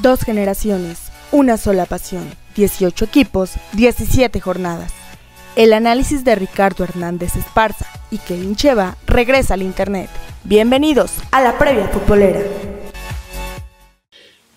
Dos generaciones, una sola pasión, 18 equipos, 17 jornadas. El análisis de Ricardo Hernández Esparza y Kevin Cheva regresa al Internet. Bienvenidos a la previa futbolera.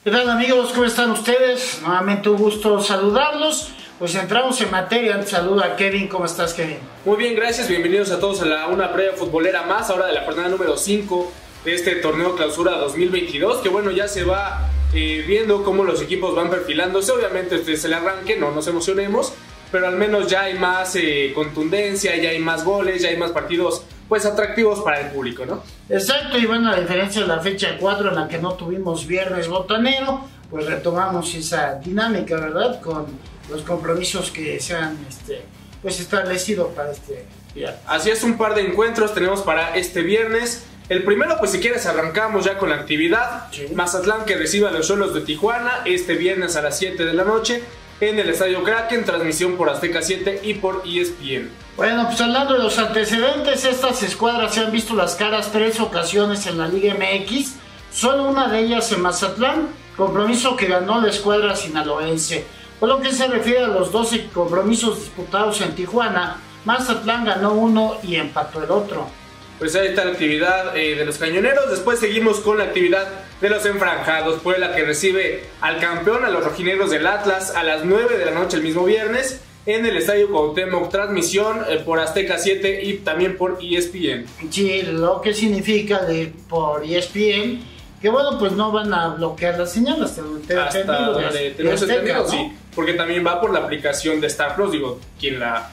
¿Qué tal amigos? ¿Cómo están ustedes? Nuevamente un gusto saludarlos. Pues entramos en materia. Saludo a Kevin. ¿Cómo estás, Kevin? Muy bien, gracias. Bienvenidos a todos a la, una previa futbolera más, ahora de la jornada número 5 de este torneo clausura 2022, que bueno, ya se va eh, viendo cómo los equipos van perfilándose. Obviamente este es el arranque, no nos emocionemos, pero al menos ya hay más eh, contundencia, ya hay más goles, ya hay más partidos pues atractivos para el público, ¿no? Exacto, y bueno, a diferencia de la fecha 4 en la que no tuvimos viernes botanero, pues retomamos esa dinámica, ¿verdad? Con los compromisos que se han este, pues establecido para este viernes. Así es, un par de encuentros tenemos para este viernes. El primero, pues si quieres, arrancamos ya con la actividad. Sí. Mazatlán que recibe a los solos de Tijuana este viernes a las 7 de la noche en el Estadio Kraken, transmisión por Azteca 7 y por ESPN. Bueno, pues hablando de los antecedentes, estas escuadras se han visto las caras tres ocasiones en la Liga MX, solo una de ellas en Mazatlán, compromiso que ganó la escuadra sinaloense. Por lo que se refiere a los 12 compromisos disputados en Tijuana, Mazatlán ganó uno y empató el otro. Pues ahí está la actividad eh, de los cañoneros. Después seguimos con la actividad de los enfranjados. Puebla que recibe al campeón, a los rojinegros del Atlas, a las 9 de la noche el mismo viernes en el Estadio Cuauhtémoc. Transmisión eh, por Azteca 7 y también por ESPN. Sí, lo que significa de por ESPN, que bueno, pues no van a bloquear las señales, te, te Hasta entendido, donde tenemos entendido, ¿no? sí. Porque también va por la aplicación de Star Plus. Digo, quien la,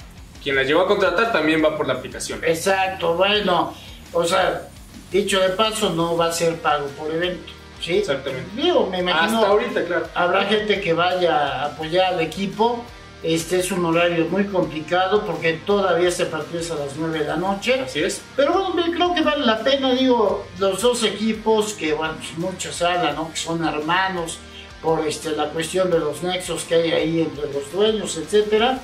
quien la llegó a contratar también va por la aplicación. Exacto, bueno, o sea, dicho de paso, no va a ser pago por evento, ¿sí? Exactamente. Digo, me imagino, Hasta ahorita, claro. habrá gente que vaya a apoyar al equipo, este es un horario muy complicado porque todavía partido es a las 9 de la noche, Así es. pero bueno, creo que vale la pena, digo, los dos equipos que, bueno, pues muchos hablan, ¿no? Que son hermanos por este, la cuestión de los nexos que hay ahí entre los dueños, etcétera.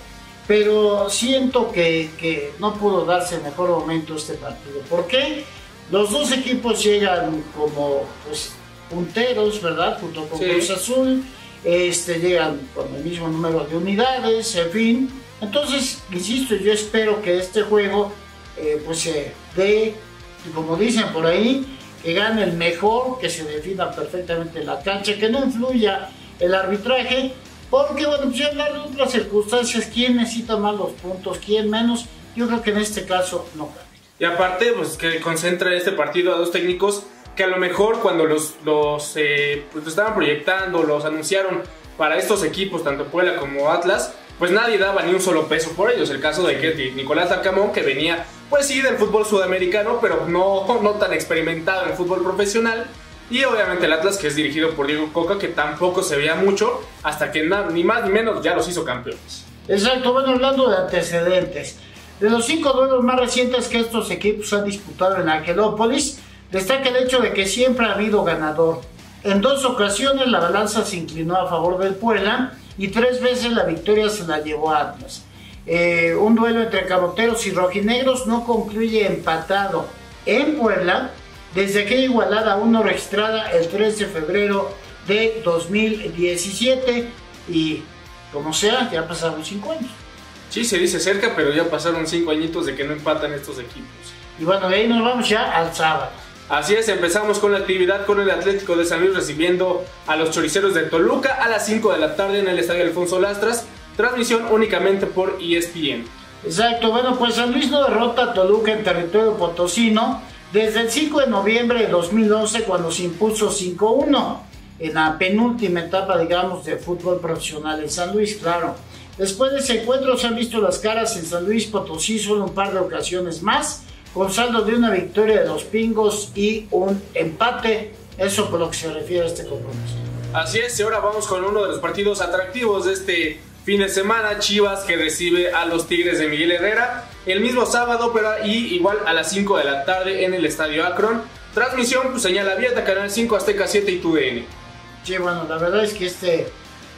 Pero siento que, que no pudo darse mejor momento este partido. ¿Por qué? Los dos equipos llegan como pues, punteros, ¿verdad? Junto con Sí. Cruz Azul. Este, llegan con el mismo número de unidades, en fin. Entonces, insisto, yo espero que este juego eh, pues se dé, como dicen por ahí, que gane el mejor, que se defina perfectamente la cancha, que no influya el arbitraje, porque bueno, pues ya hablar de otras circunstancias, quién necesita más los puntos, quién menos, yo creo que en este caso no cambia. Y aparte, pues que concentra este partido a dos técnicos que a lo mejor cuando los, los, eh, pues, los estaban proyectando, los anunciaron para estos equipos, tanto Puebla como Atlas, pues nadie daba ni un solo peso por ellos. El caso de que Nicolás Arcamón, que venía, pues sí, del fútbol sudamericano, pero no, no tan experimentado en el fútbol profesional. Y obviamente el Atlas, que es dirigido por Diego Coca, que tampoco se veía mucho, hasta que ni más ni menos ya los hizo campeones. Exacto, bueno, hablando de antecedentes, de los cinco duelos más recientes que estos equipos han disputado en Angelópolis, destaca el hecho de que siempre ha habido ganador. En dos ocasiones la balanza se inclinó a favor del Puebla y tres veces la victoria se la llevó Atlas. Eh, un duelo entre camoteros y rojinegros no concluye empatado en Puebla desde aquella igualada 1 registrada el 3 de febrero de 2017 y como sea, ya pasaron 5 años. Sí, se dice cerca, pero ya pasaron cinco añitos de que no empatan estos equipos. Y bueno, de ahí nos vamos ya al sábado. Así es, empezamos con la actividad con el Atlético de San Luis recibiendo a los choriceros de Toluca a las 5 de la tarde en el Estadio Alfonso Lastras. Transmisión únicamente por ESPN. Exacto, bueno, pues San Luis no derrota a Toluca en territorio potosino desde el 5 de noviembre de 2011 cuando se impuso 5-1 en la penúltima etapa, digamos, de fútbol profesional en San Luis, claro. Después de ese encuentro se han visto las caras en San Luis Potosí solo un par de ocasiones más, con saldo de una victoria de los pingos y un empate, eso por lo que se refiere a este compromiso. Así es, y ahora vamos con uno de los partidos atractivos de este fin de semana. Chivas que recibe a los Tigres de Miguel Herrera el mismo sábado, pero y igual a las 5 de la tarde en el Estadio Akron. Transmisión, pues señal abierta, Canal 5, Azteca 7 y TUDN. Sí, bueno, la verdad es que este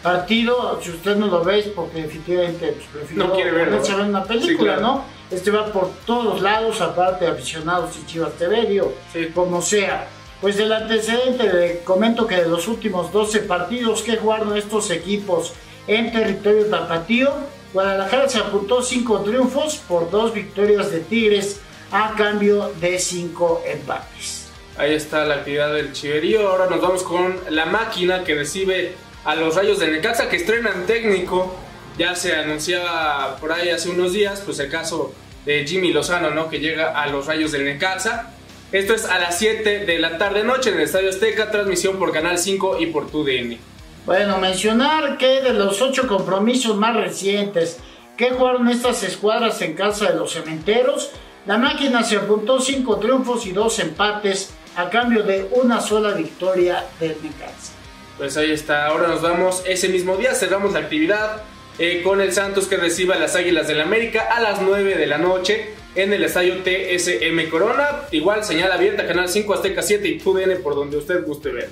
partido, si usted no lo ve, porque definitivamente pues, prefiero No quiere verlo, ver una película, Sí, claro. ¿no? Este va por todos lados, aparte de aficionados y Chivas TV, digo, Sí. como sea. Pues del antecedente le comento que de los últimos 12 partidos que jugaron estos equipos en territorio tapatío, Guadalajara se apuntó 5 triunfos por 2 victorias de Tigres a cambio de 5 empates. Ahí está la actividad del Chiverío. Ahora nos vamos con la máquina que recibe a los Rayos de Necaxa que estrenan técnico. Ya se anunciaba por ahí hace unos días, pues el caso de Jimmy Lozano, ¿no? Que llega a los Rayos del Necaxa. Esto es a las 7 de la tarde noche en el Estadio Azteca, transmisión por Canal 5 y por TUDN. Bueno, mencionar que de los ocho compromisos más recientes que jugaron estas escuadras en casa de los cementeros, la máquina se apuntó cinco triunfos y dos empates a cambio de una sola victoria del Necaxa. Pues ahí está, ahora nos vamos ese mismo día, cerramos la actividad eh, con el Santos que recibe a las Águilas del América a las 9 de la noche en el estadio TSM Corona. Igual señal abierta, Canal 5, Azteca 7 y TUDN por donde usted guste ver.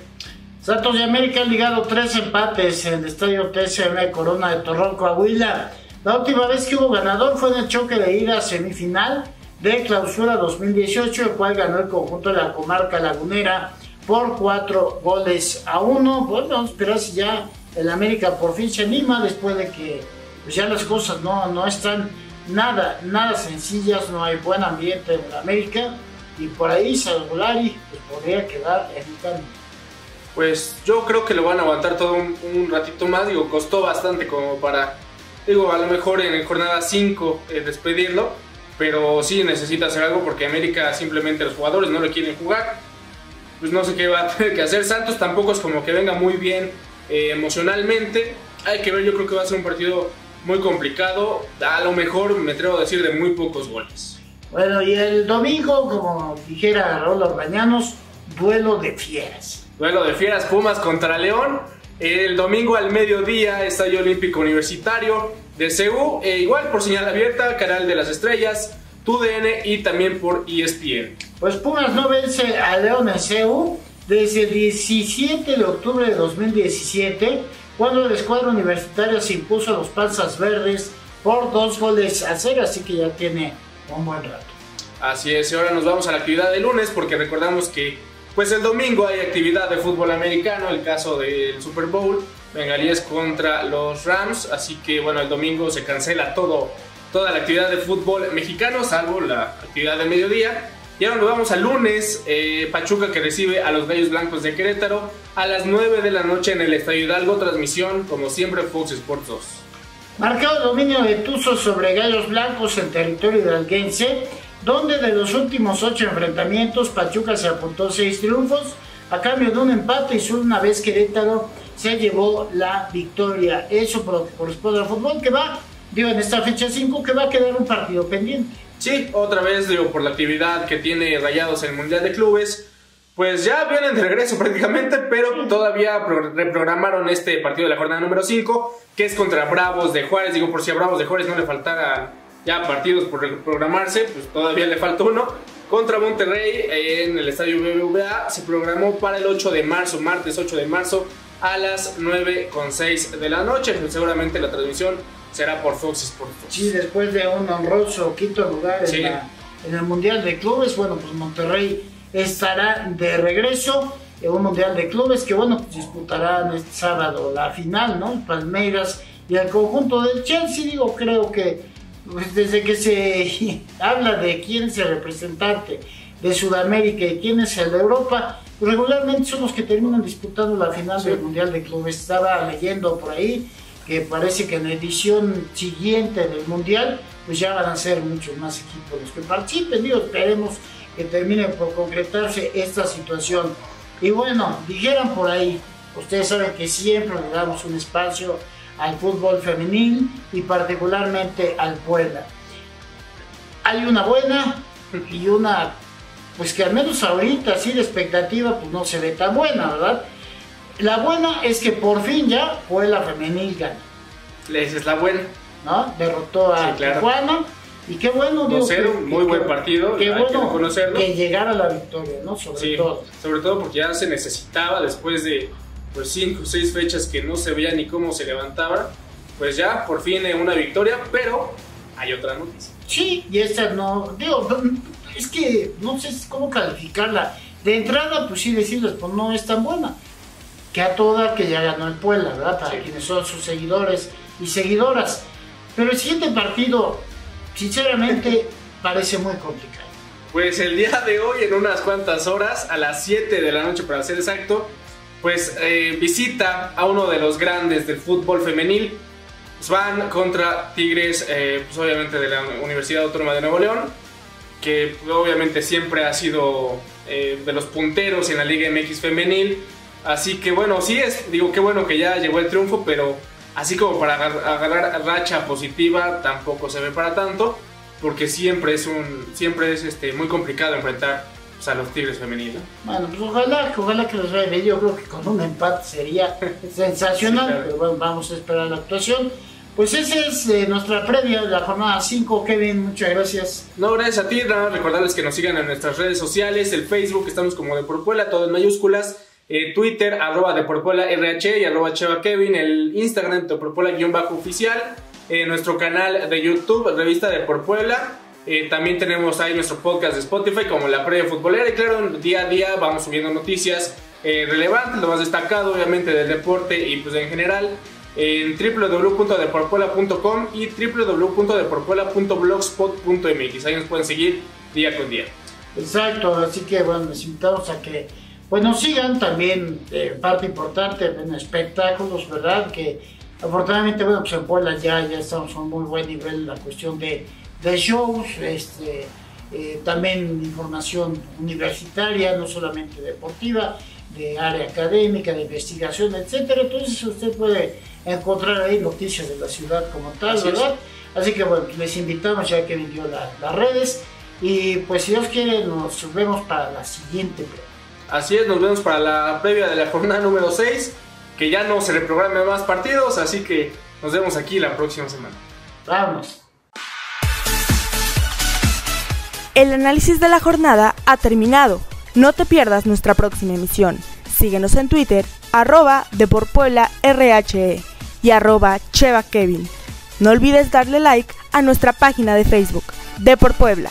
Santos de América han ligado tres empates en el estadio TSM Corona de Torrón, Coahuila. La última vez que hubo ganador fue en el choque de ida semifinal de clausura 2018, el cual ganó el conjunto de la comarca lagunera por cuatro goles a uno. Bueno, pero si ya el América por fin se anima después de que pues ya las cosas no, no están nada, nada sencillas, no hay buen ambiente en el América y por ahí Salvolari pues, podría quedar en el camino. Pues yo creo que lo van a aguantar todo un, ratito más, digo, costó bastante como para, digo, a lo mejor en jornada 5 eh, despedirlo, pero sí necesita hacer algo porque América simplemente los jugadores no le quieren jugar, pues no sé qué va a tener que hacer. Santos tampoco es como que venga muy bien eh, emocionalmente, hay que ver, yo creo que va a ser un partido muy complicado, a lo mejor me atrevo a decir de muy pocos goles. Bueno, y el domingo, como dijera Raúl Orbañanos, duelo de fieras. Duelo de fieras Pumas contra León. El domingo al mediodía, Estadio Olímpico Universitario de CEU. E igual por señal abierta, Canal de las Estrellas, TUDN y también por ESPN. Pues Pumas no vence a León en CEU desde el 17 de octubre de 2017 cuando el escuadra universitaria se impuso a los Panzas Verdes por dos goles a cero, así que ya tiene un buen rato. Así es, y ahora nos vamos a la actividad de lunes porque recordamos que pues el domingo hay actividad de fútbol americano, el caso del Super Bowl, Bengalíes contra los Rams, así que bueno, el domingo se cancela todo, toda la actividad de fútbol mexicano, salvo la actividad de mediodía. Y ahora nos vamos al lunes, eh, Pachuca que recibe a los Gallos Blancos de Querétaro a las 9 de la noche en el Estadio Hidalgo, transmisión como siempre Fox Sports 2. Marcado dominio de Tuzos sobre Gallos Blancos en territorio hidalguense, donde de los últimos 8 enfrentamientos Pachuca se apuntó 6 triunfos a cambio de un empate y solo una vez Querétaro se llevó la victoria. Eso corresponde al fútbol que va, digo en esta fecha 5, que va a quedar un partido pendiente. Sí, otra vez, digo, por la actividad que tiene Rayados en el Mundial de Clubes, pues ya vienen de regreso prácticamente, pero todavía reprogramaron este partido de la jornada número 5, que es contra Bravos de Juárez. Digo, por si a Bravos de Juárez no le faltara ya partidos por reprogramarse, pues todavía le falta uno. Contra Monterrey en el estadio BBVA se programó para el 8 de marzo, martes 8 de marzo, a las 9.06 de la noche. Seguramente la transmisión será por Fox Sports. Sí, después de un honroso quinto lugar en, el Mundial de Clubes, bueno, pues Monterrey estará de regreso en un Mundial de Clubes que, bueno, pues disputarán este sábado la final, ¿no? Palmeiras y el conjunto del Chelsea, digo, creo que pues, desde que se habla de quién es el representante de Sudamérica y quién es el de Europa, regularmente son los que terminan disputando la final del Mundial de Clubes. Estaba leyendo por ahí que parece que en la edición siguiente del Mundial, pues ya van a ser muchos más equipos los que participen. Digo, esperemos que termine por concretarse esta situación. Y bueno, dijeran por ahí, ustedes saben que siempre le damos un espacio al fútbol femenil y particularmente al Puebla. Hay una buena y una, pues que al menos ahorita, así de expectativa, pues no se ve tan buena, ¿verdad? La buena es que por fin ya fue la femenil gana. Le dices la buena. ¿No? Derrotó a Tijuana. Y qué bueno, digo, muy buen partido. Qué bueno que, llegara la victoria, ¿no? Sobre todo. Sobre todo porque ya se necesitaba después de pues cinco o seis fechas que no se veía ni cómo se levantaba. Pues ya por fin una victoria, pero hay otra noticia. Sí, y esta no, digo, es que no sé cómo calificarla de entrada, pues sí decirles, pues no es tan buena. Que a toda que ya ganó el Puebla, ¿verdad? Para quienes son sus seguidores y seguidoras. Pero el siguiente partido, sinceramente, parece muy complicado. Pues el día de hoy, en unas cuantas horas, a las 7 de la noche para ser exacto, pues eh, visita a uno de los grandes del fútbol femenil. Van contra Tigres, eh, pues obviamente de la Universidad Autónoma de Nuevo León, que pues, obviamente siempre ha sido eh, de los punteros en la Liga MX femenil. Así que bueno, sí es, digo, qué bueno que ya llegó el triunfo, pero así como para agarrar racha positiva tampoco se ve para tanto, porque siempre es un siempre es este muy complicado enfrentar pues, a los Tigres femeninos. Bueno, pues ojalá, ojalá que los vaya Yo creo que con un empate sería sensacional, pero bueno, vamos a esperar la actuación. Pues esa es eh, nuestra previa de la jornada 5. Kevin, muchas gracias. No, gracias a ti. Nada, recordarles que nos sigan en nuestras redes sociales, el Facebook, estamos como de Porpuela, todo en mayúsculas. Eh, Twitter, arroba de Porpuela RH y arroba Cheva Kevin, el Instagram de Porpuela-oficial, eh, nuestro canal de YouTube, revista de Porpuela. Eh, también tenemos ahí nuestro podcast de Spotify como la previa futbolera y claro, día a día vamos subiendo noticias relevantes, lo más destacado obviamente del deporte y pues en general en www.deporpuela.com y www.deporpuela.blogspot.mx. Ahí nos pueden seguir día con día. Exacto, así que bueno, les invitamos a que pues nos sigan también, eh, parte importante en espectáculos, ¿verdad? Que afortunadamente, bueno, pues en Puebla ya, ya estamos a un muy buen nivel la cuestión de, de shows, este, eh, también información universitaria, no solamente deportiva, de área académica, de investigación, etcétera. Entonces usted puede encontrar ahí noticias de la ciudad como tal, ¿verdad? Así que bueno, les invitamos ya que vendió las redes y pues si Dios quiere nos vemos para la siguiente Así es, nos vemos para la previa de la jornada número 6, que ya no se reprogramen más partidos, así que nos vemos aquí la próxima semana. Vamos. El análisis de la jornada ha terminado. No te pierdas nuestra próxima emisión. Síguenos en Twitter, arroba de por Puebla RHE y arroba Cheva Kevin. No olvides darle like a nuestra página de Facebook, de por Puebla.